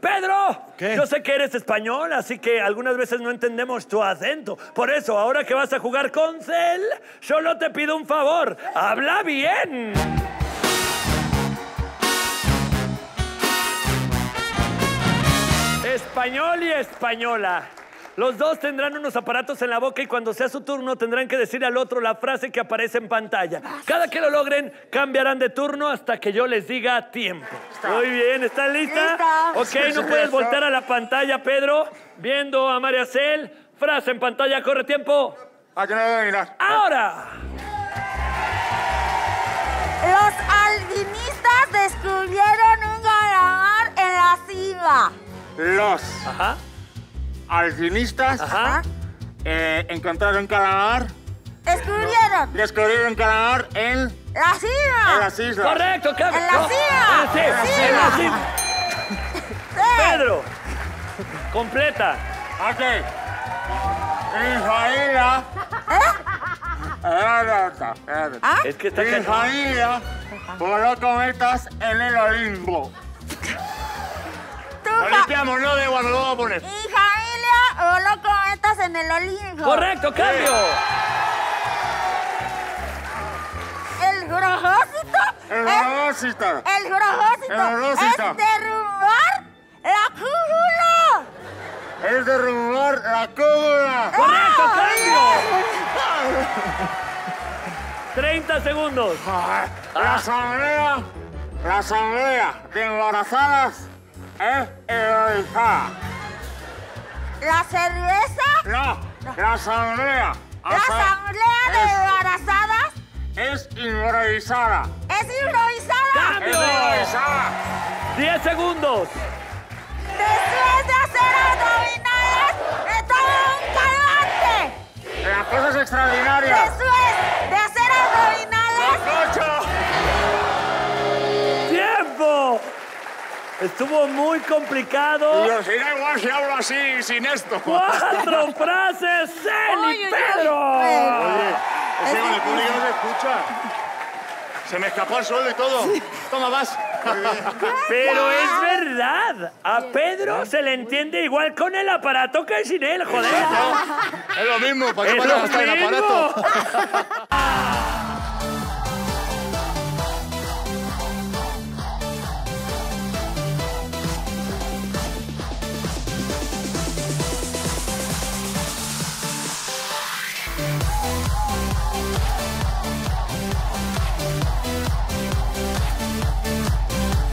¡Pedro! ¿Qué? Yo sé que eres español, así que algunas veces no entendemos tu acento. Por eso, ahora que vas a jugar con Cel, solo te pido un favor. ¡Habla bien! Español y española. Los dos tendrán unos aparatos en la boca y cuando sea su turno tendrán que decir al otro la frase que aparece en pantalla. Cada que lo logren, cambiarán de turno hasta que yo les diga tiempo. Muy bien, ¿están lista? Lista. Ok, no puedes voltear a la pantalla, Pedro. Viendo a María Cel. Frase en pantalla, corre tiempo. ¿A que no mirar? ¡Ahora! Los alpinistas descubrieron un calamar en la cima. Los Ajá, alpinistas ajá. eh, encontraron calamar, Descubrieron descubrieron calamar en, la cima. en las islas. Correcto, cambio. En la cima. Sí, En la en la cima. cima. Sí. Pedro, completa. Ok. Espérate, espérate. ¿Ah? Es que está familia voló cometas en el Olimpo. Tu Lo fa- limpiamos, no de igual, lo vamos a poner. Familia voló cometas en el Olimpo. Correcto, cambio. El es- propósito. El propósito El propósito. es derrumbar la cúpula. Es derrumbar la cúpula. Correcto, ¡Ah, cambio. 30 segundos. La asamblea, la asamblea de embarazadas es heroizada. La cerveza. No, la asamblea. La asamblea de embarazadas Es improvisada. Es improvisada. Es Cambio. improvisada. 10 segundos. Después de hacer abdominales, me tomo un calmante. Las cosas extraordinarias. Después de hacer abdominales, ¡Ocho! ¡Tiempo! Estuvo muy complicado. Dios, y da igual si hablo así, sin esto. ¡Cuatro frases, Cel Uy, y uy, uy. Pedro! Oye, ese con el público no se escucha. Se me escapó el sueldo y todo. Toma más. Pero es verdad. A Pedro se le entiende igual con el aparato que sin él, joder. Es lo mismo, ¿para qué para gastar el aparato?